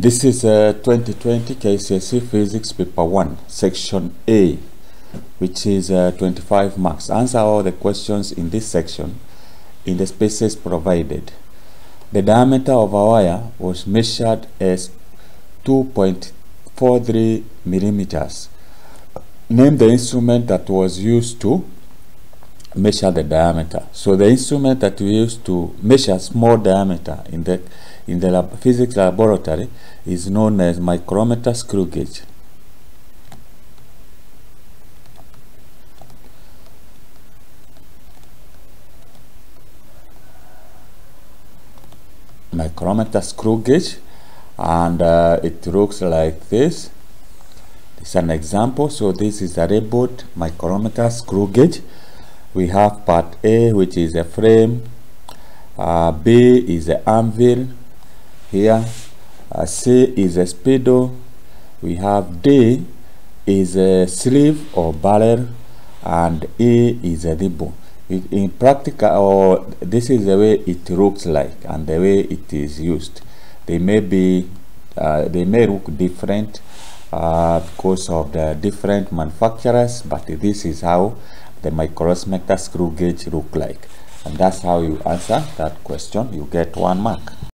This is a 2020 KCSE Physics Paper 1, Section A, which is uh, 25 marks. Answer all the questions in this section in the spaces provided. The diameter of a wire was measured as 2.43 millimeters. Name the instrument that was used to measure the diameter. So the instrument that we use to measure small diameter in the in the lab physics laboratory is known as micrometer screw gauge. Micrometer screw gauge and uh, it looks like this. It's an example. So this is a labeled micrometer screw gauge. We have part A which is a frame, uh, B is an anvil, here uh, C is a spindle we have D is a sleeve or barrel and E is a ribbon. In practical or this is the way it looks like and the way it is used. They may be uh, they may look different uh, because of the different manufacturers but this is how the micrometer screw gauge look like. And that's how you answer that question. You get one mark